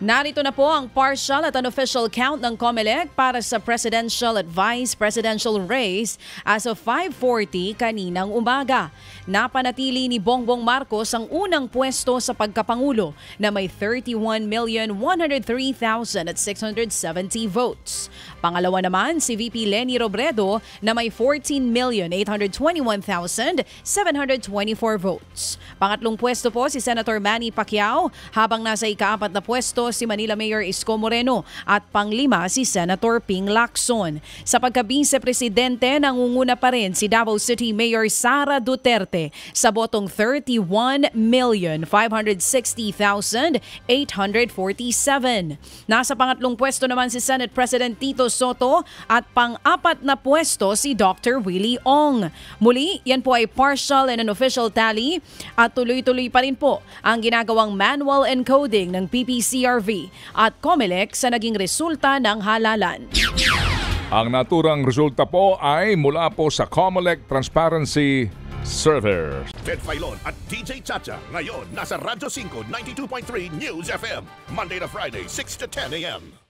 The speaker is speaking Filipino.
Narito na po ang partial at unofficial count ng COMELEC para sa presidential at vice presidential race as of 5.40 kaninang umaga. Napanatili ni Bongbong Marcos ang unang pwesto sa pagkapangulo na may 31,103,670 votes. Pangalawa naman si VP Leni Robredo na may 14,821,724 votes. Pangatlong pwesto po si Senator Manny Pacquiao habang nasa ikaapat na pwesto si Manila Mayor Isko Moreno at panglima si Senator Ping Lacson. Sa pagka-vice-presidente, nangunguna pa rin si Davao City Mayor Sara Duterte sa botong 31,560,847. Nasa pangatlong pwesto naman si Senate President Tito Soto at pang-apat na pwesto si Dr. Willie Ong. Muli, yan po ay partial and unofficial tally at tuloy-tuloy pa rin po ang ginagawang manual encoding ng PPCR survey at COMELEC sa naging resulta ng halalan. Ang naturang resulta po ay mula po sa COMELEC Transparency Server. Ted Filon at DJ Chacha. Ngayon, nasa Radyo 5, 92.3 News FM. Monday to Friday, 6 to 10 a.m.